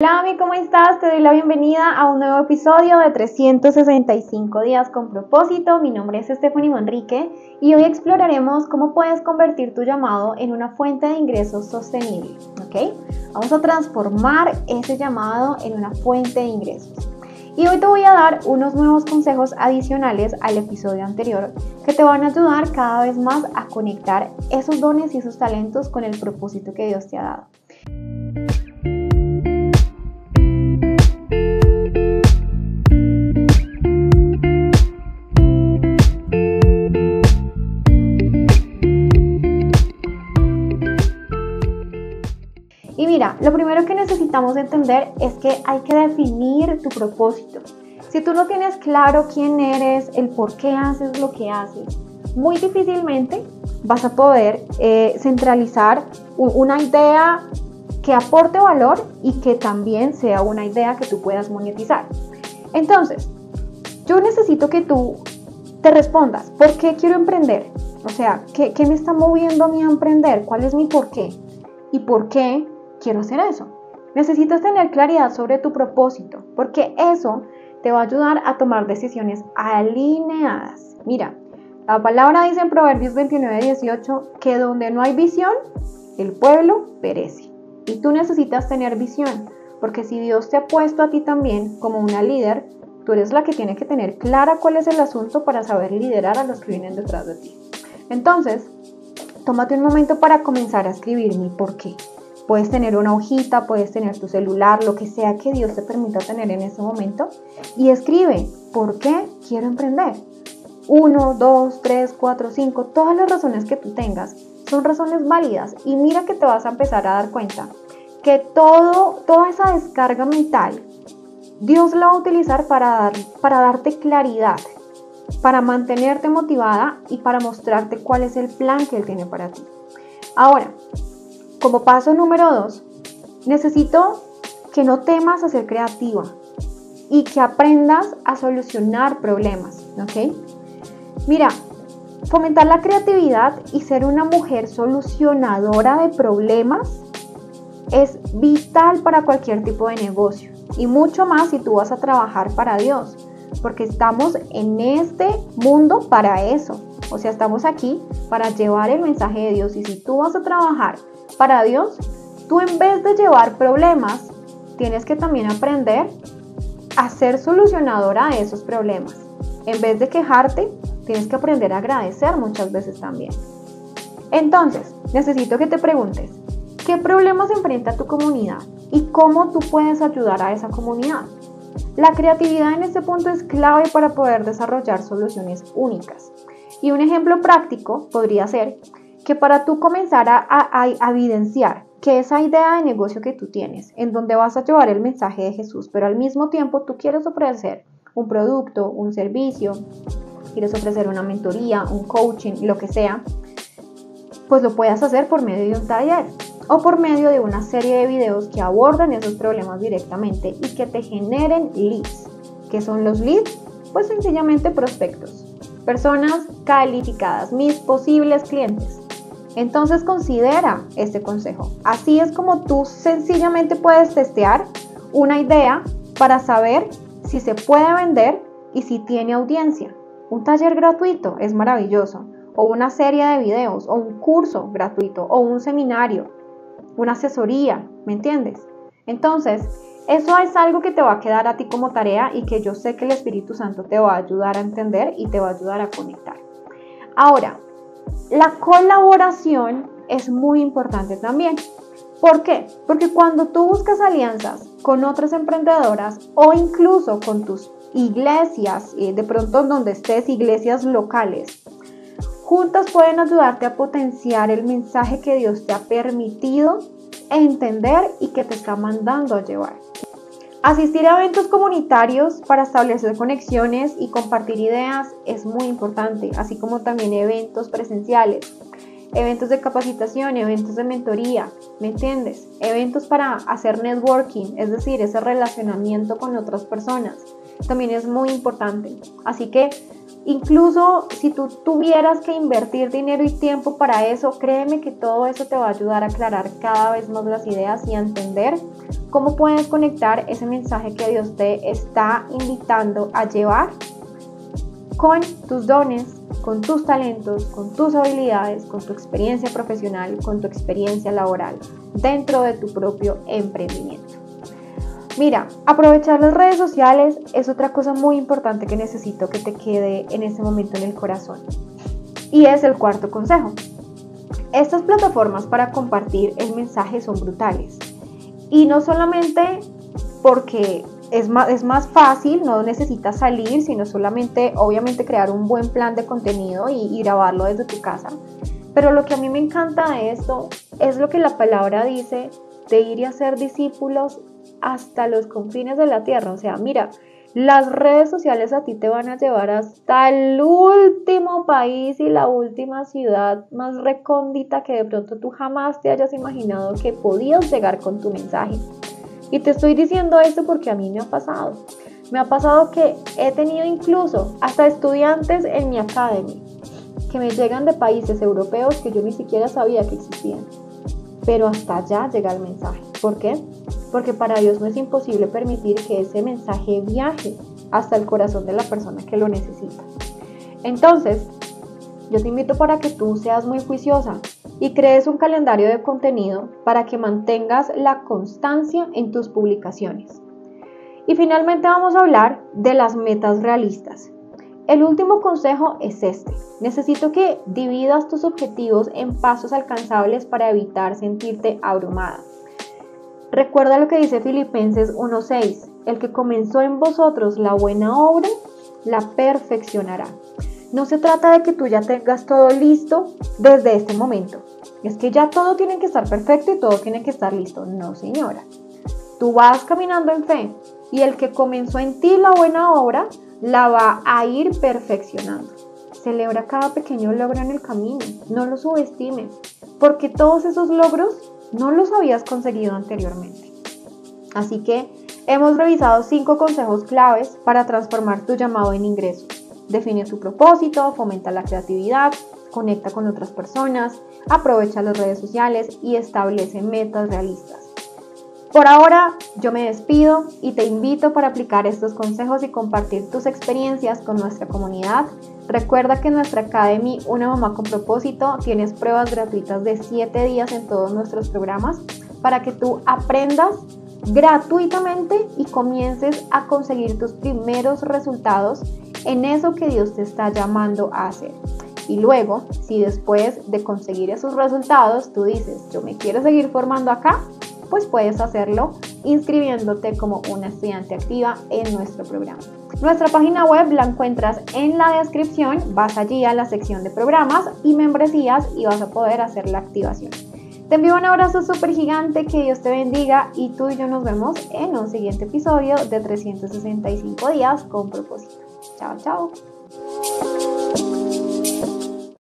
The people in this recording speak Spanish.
Hola, Ami, ¿cómo estás? Te doy la bienvenida a un nuevo episodio de 365 días con propósito. Mi nombre es Stephanie Manrique y hoy exploraremos cómo puedes convertir tu llamado en una fuente de ingresos sostenible. ¿Ok? Vamos a transformar ese llamado en una fuente de ingresos. Y hoy te voy a dar unos nuevos consejos adicionales al episodio anterior que te van a ayudar cada vez más a conectar esos dones y esos talentos con el propósito que Dios te ha dado. Necesitamos entender es que hay que definir tu propósito. Si tú no tienes claro quién eres, el por qué haces lo que haces, muy difícilmente vas a poder eh, centralizar una idea que aporte valor y que también sea una idea que tú puedas monetizar. Entonces, yo necesito que tú te respondas, ¿por qué quiero emprender? O sea, ¿qué, qué me está moviendo a mí a emprender? ¿Cuál es mi por qué? ¿Y por qué quiero hacer eso. Necesitas tener claridad sobre tu propósito, porque eso te va a ayudar a tomar decisiones alineadas. Mira, la palabra dice en Proverbios 29, 18 que donde no hay visión, el pueblo perece. Y tú necesitas tener visión, porque si Dios te ha puesto a ti también como una líder, tú eres la que tiene que tener clara cuál es el asunto para saber liderar a los que vienen detrás de ti. Entonces, tómate un momento para comenzar a escribir mi por qué. Puedes tener una hojita, puedes tener tu celular, lo que sea que Dios te permita tener en ese momento. Y escribe, ¿por qué quiero emprender? Uno, dos, tres, cuatro, cinco, todas las razones que tú tengas son razones válidas. Y mira que te vas a empezar a dar cuenta que todo, toda esa descarga mental, Dios la va a utilizar para, dar, para darte claridad, para mantenerte motivada y para mostrarte cuál es el plan que Él tiene para ti. Ahora, como paso número dos, necesito que no temas a ser creativa y que aprendas a solucionar problemas, ¿ok? Mira, fomentar la creatividad y ser una mujer solucionadora de problemas es vital para cualquier tipo de negocio y mucho más si tú vas a trabajar para Dios, porque estamos en este mundo para eso. O sea, estamos aquí para llevar el mensaje de Dios y si tú vas a trabajar para Dios, tú en vez de llevar problemas, tienes que también aprender a ser solucionadora de esos problemas. En vez de quejarte, tienes que aprender a agradecer muchas veces también. Entonces, necesito que te preguntes, ¿qué problemas enfrenta tu comunidad y cómo tú puedes ayudar a esa comunidad? La creatividad en este punto es clave para poder desarrollar soluciones únicas. Y un ejemplo práctico podría ser que para tú comenzar a, evidenciar que esa idea de negocio que tú tienes, en donde vas a llevar el mensaje de Jesús, pero al mismo tiempo tú quieres ofrecer un producto, un servicio, quieres ofrecer una mentoría, un coaching, lo que sea, pues lo puedas hacer por medio de un taller o por medio de una serie de videos que abordan esos problemas directamente y que te generen leads. ¿Qué son los leads? Pues sencillamente prospectos, personas calificadas, mis posibles clientes. Entonces considera este consejo. Así es como tú sencillamente puedes testear una idea para saber si se puede vender y si tiene audiencia. Un taller gratuito es maravilloso, o una serie de videos, o un curso gratuito, o un seminario, una asesoría, ¿me entiendes? Entonces, eso es algo que te va a quedar a ti como tarea y que yo sé que el Espíritu Santo te va a ayudar a entender y te va a ayudar a conectar. Ahora, la colaboración es muy importante también. ¿Por qué? Porque cuando tú buscas alianzas con otras emprendedoras o incluso con tus iglesias, eh, de pronto donde estés, iglesias locales, juntas pueden ayudarte a potenciar el mensaje que Dios te ha permitido entender y que te está mandando a llevar. Asistir a eventos comunitarios para establecer conexiones y compartir ideas es muy importante, así como también eventos presenciales, eventos de capacitación, eventos de mentoría, ¿me entiendes? Eventos para hacer networking, es decir, ese relacionamiento con otras personas, también es muy importante. Así que Incluso si tú tuvieras que invertir dinero y tiempo para eso, créeme que todo eso te va a ayudar a aclarar cada vez más las ideas y a entender cómo puedes conectar ese mensaje que Dios te está invitando a llevar con tus dones, con tus talentos, con tus habilidades, con tu experiencia profesional, con tu experiencia laboral dentro de tu propio emprendimiento. Mira, aprovechar las redes sociales es otra cosa muy importante que necesito que te quede en este momento en el corazón. Y es el cuarto consejo. Estas plataformas para compartir el mensaje son brutales. Y no solamente porque es más, es más fácil, no necesitas salir, sino solamente obviamente crear un buen plan de contenido y, y grabarlo desde tu casa. Pero lo que a mí me encanta de esto es lo que la palabra dice de ir y hacer discípulos hasta los confines de la tierra. O sea, mira, las redes sociales a ti te van a llevar hasta el último país y la última ciudad más recóndita que de pronto tú jamás te hayas imaginado que podías llegar con tu mensaje. Y te estoy diciendo esto porque a mí me ha pasado. Me ha pasado que he tenido incluso hasta estudiantes en mi academy que me llegan de países europeos que yo ni siquiera sabía que existían. Pero hasta allá llega el mensaje. ¿Por qué? porque para Dios no es imposible permitir que ese mensaje viaje hasta el corazón de la persona que lo necesita. Entonces, yo te invito para que tú seas muy juiciosa y crees un calendario de contenido para que mantengas la constancia en tus publicaciones. Y finalmente vamos a hablar de las metas realistas. El último consejo es este. Necesito que dividas tus objetivos en pasos alcanzables para evitar sentirte abrumada. Recuerda lo que dice Filipenses 1.6, el que comenzó en vosotros la buena obra, la perfeccionará. No se trata de que tú ya tengas todo listo desde este momento. Es que ya todo tiene que estar perfecto y todo tiene que estar listo. No, señora. Tú vas caminando en fe y el que comenzó en ti la buena obra la va a ir perfeccionando. Celebra cada pequeño logro en el camino. No lo subestimes, porque todos esos logros no los habías conseguido anteriormente. Así que hemos revisado cinco consejos claves para transformar tu llamado en ingreso. Define tu propósito, fomenta la creatividad, conecta con otras personas, aprovecha las redes sociales y establece metas realistas. Por ahora yo me despido y te invito para aplicar estos consejos y compartir tus experiencias con nuestra comunidad. Recuerda que en nuestra Academy Una Mamá con propósito tienes pruebas gratuitas de 7 días en todos nuestros programas para que tú aprendas gratuitamente y comiences a conseguir tus primeros resultados en eso que Dios te está llamando a hacer. Y luego, si después de conseguir esos resultados tú dices, yo me quiero seguir formando acá, pues puedes hacerlo inscribiéndote como una estudiante activa en nuestro programa. Nuestra página web la encuentras en la descripción, vas allí a la sección de programas y membresías y vas a poder hacer la activación. Te envío un abrazo súper gigante, que Dios te bendiga y tú y yo nos vemos en un siguiente episodio de 365 días con propósito. Chao, chao.